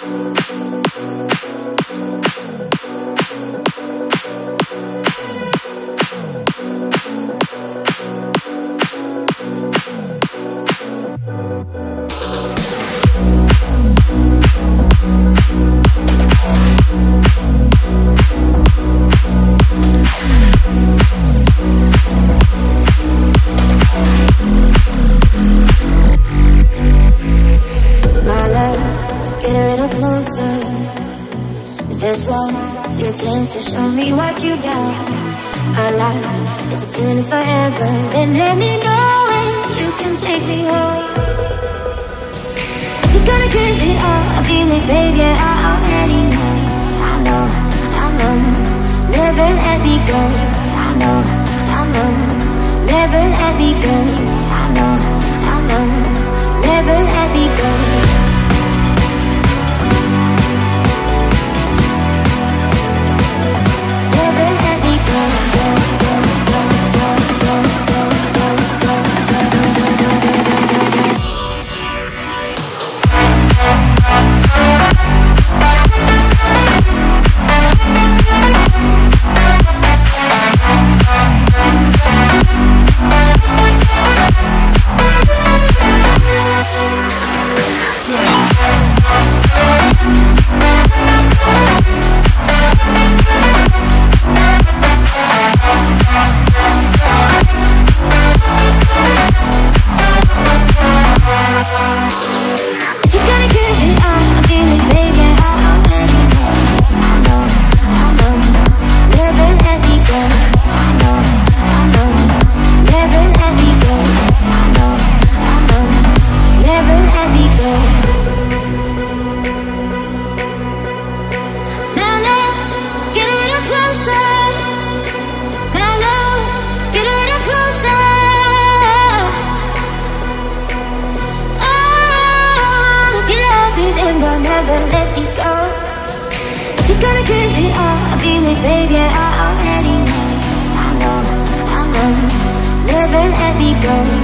Thank you. This one is your chance to show me what you got. I Alive, if this feeling is forever, then let me know when you can take me home. If you're gonna give it all, I feel it, baby, I already know. I know, I know, never let me go. I know, I know, never let me go. I know, I know, baby, I already know I know, I know Never let me go.